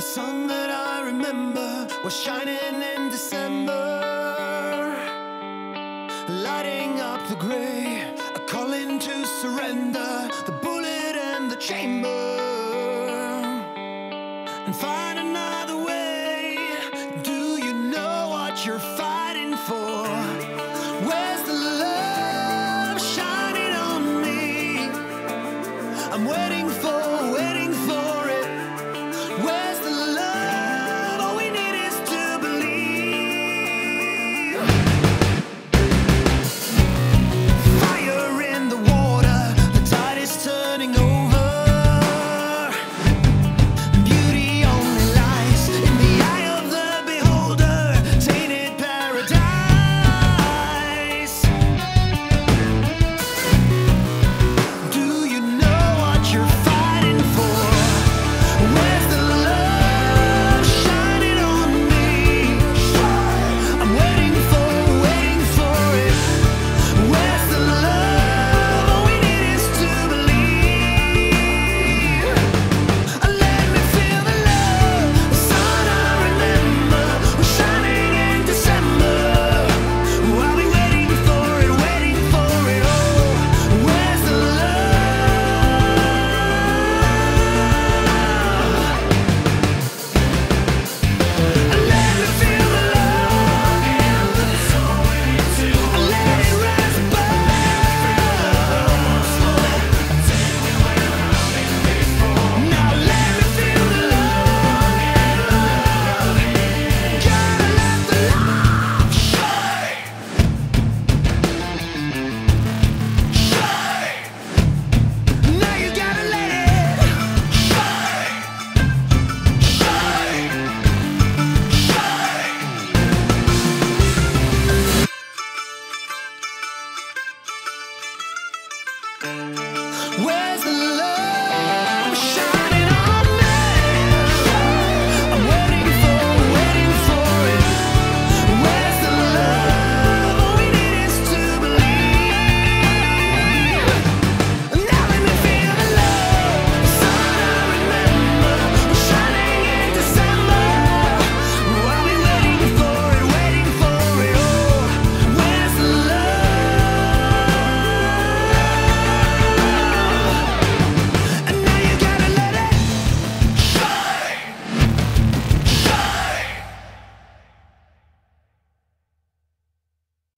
The sun that I remember was shining in December, lighting up the grey, a calling to surrender, the bullet and the chamber, and find another way. Do you know what you're fighting for? Where's the love shining on me? I'm waiting. Música